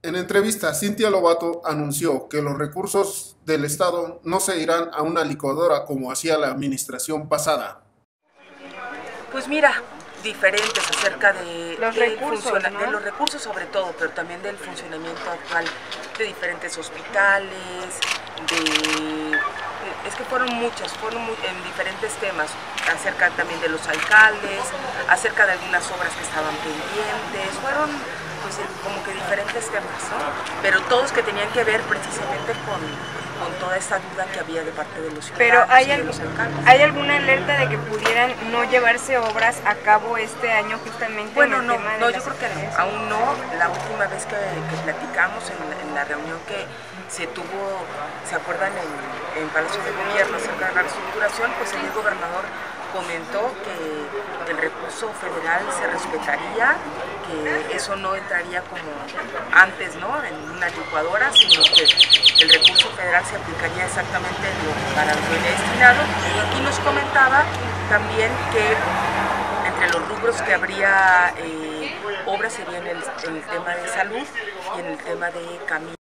En entrevista, Cintia Lobato anunció que los recursos del Estado no se irán a una licuadora como hacía la administración pasada. Pues mira, diferentes acerca de los, recursos, de los recursos sobre todo, pero también del funcionamiento actual de diferentes hospitales, de es que fueron muchas, fueron en diferentes temas, acerca también de los alcaldes, acerca de algunas obras que estaban pendientes, fueron pues como que diferentes temas, ¿no? Pero todos que tenían que ver precisamente con, con toda esta duda que había de parte de los ciudadanos Pero hay, y de los alcaldes. ¿hay alguna alerta de que pudieran no llevarse obras a cabo este año justamente bueno, en el no, tema de no, yo creo que aún no. La última vez que, que platicamos en la, en la reunión que se tuvo, ¿se acuerdan? En, en Palacio de Gobierno acerca de la reestructuración, pues el gobernador que el recurso federal se respetaría, que eso no entraría como antes, ¿no? En una licuadora, sino que el recurso federal se aplicaría exactamente para lo que destinado. Y nos comentaba también que entre los rubros que habría eh, obras serían el, el tema de salud y en el tema de caminos.